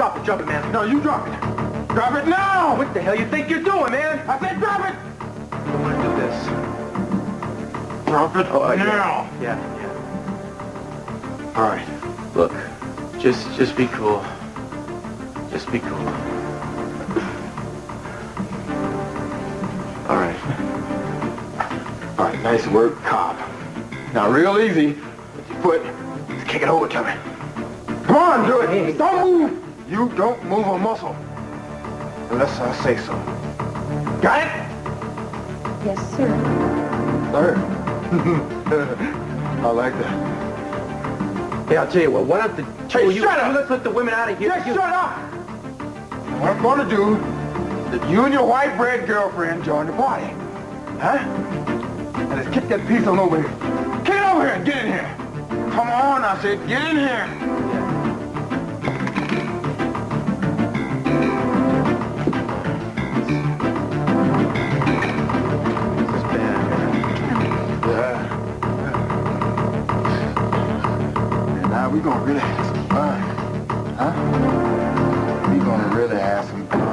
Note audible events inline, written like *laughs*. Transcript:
drop it, drop it, man. No, you drop it. Drop it now! What the hell you think you're doing, man? I said drop it! I don't want to do this. Drop it Oh, now! Yeah, yeah. All right. Look, just, just be cool. Just be cool. All right. All right, nice work, cop. Now, real easy. With your foot, just kick it over to me. Come on, do it. Don't move. You don't move a muscle. Unless I say so. Got it? Yes, sir. Sir. *laughs* I like that. Hey, I'll tell you what. Why don't the Hey, two of you, shut up! let's let the women out of here. Just You- shut up! What I'm gonna do is that you and your white bread girlfriend join the party. Huh? And let's kick that piece on over here. Kick it over here and get in here. Come on, I said, get in here. We're gonna really have some fun. Huh? We're gonna really have some fun.